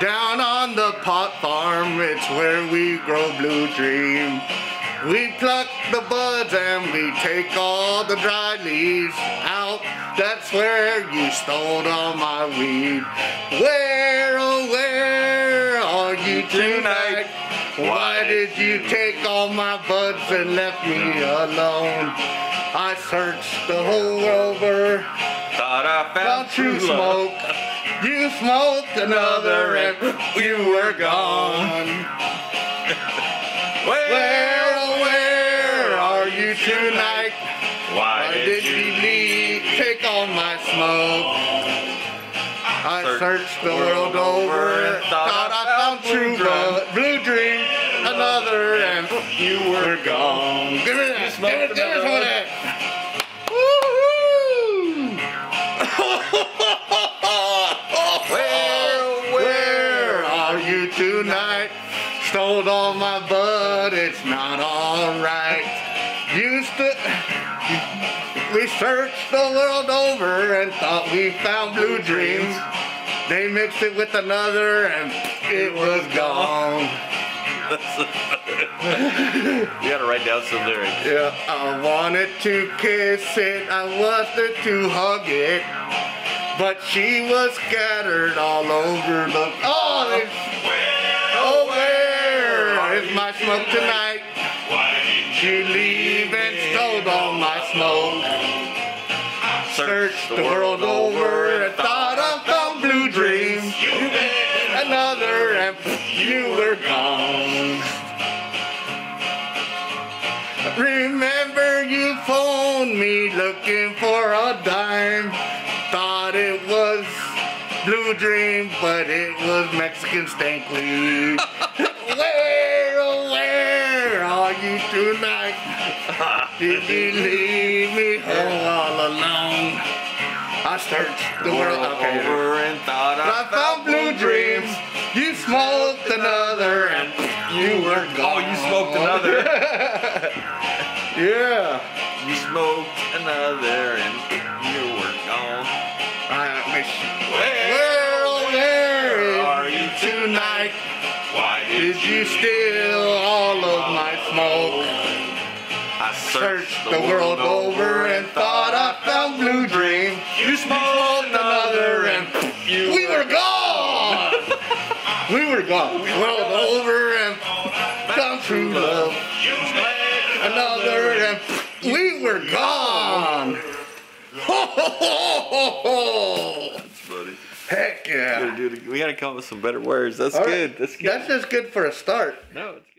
Down on the pot farm, it's where we grow blue dream. We pluck the buds and we take all the dry leaves out. That's where you stole all my weed. Where, oh, where are you tonight? Why did you take all my buds and left me alone? I searched the whole over, Thought I found found true smoke. You smoked another and you were gone. Where, Where, oh, where are you tonight? why Why did you leave? Take all my smoke. I searched the world over and thought I found true blood. Blue dream, another, and you were gone. Give me that. Give me, give me some of that. You tonight? Stole all my bud, it's not alright. Used to. We searched the world over and thought we found blue dreams. They mixed it with another and it was gone. You gotta write down some lyrics. Yeah, I wanted to kiss it, I wanted to hug it, but she was scattered all over the. Oh, is my smoke tonight? You leave and stole all my smoke. Searched the world over and thought I found blue dreams. Another and you were gone. Remember you phoned me looking for a dime. Thought it was blue dream, but it was Mexican stank weed. tonight? Did you leave me oh, all alone? I searched the world. Okay. over and thought I I found blue dreams. You smoked another and you were gone. Oh, you smoked another. yeah. you smoked another and you were gone. I miss Where, Where, oh, where are you tonight? Why Did you steal all of smoke? I Searched the world over and thought I found blue dream. You smoked another and we were gone. we were gone. World over and found true love. You Another and we were gone. Ho, ho, ho, ho, ho. Buddy. Heck We gotta, yeah. do we gotta come up with some better words. That's All right. good. That's good. That's just good for a start. no, it's good.